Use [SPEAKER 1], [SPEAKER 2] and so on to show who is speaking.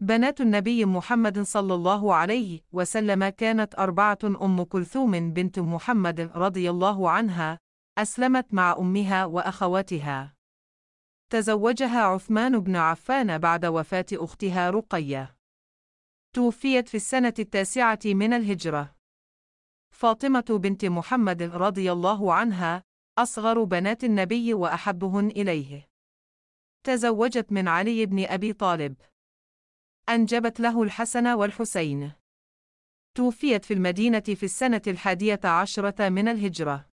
[SPEAKER 1] بنات النبي محمد صلى الله عليه وسلم كانت أربعة أم كلثوم بنت محمد رضي الله عنها أسلمت مع أمها وأخواتها. تزوجها عثمان بن عفان بعد وفاة أختها رقية. توفيت في السنة التاسعة من الهجرة. فاطمة بنت محمد رضي الله عنها أصغر بنات النبي وأحبهن إليه. تزوجت من علي بن أبي طالب. أنجبت له الحسن والحسين. توفيت في المدينة في السنة الحادية عشرة من الهجرة.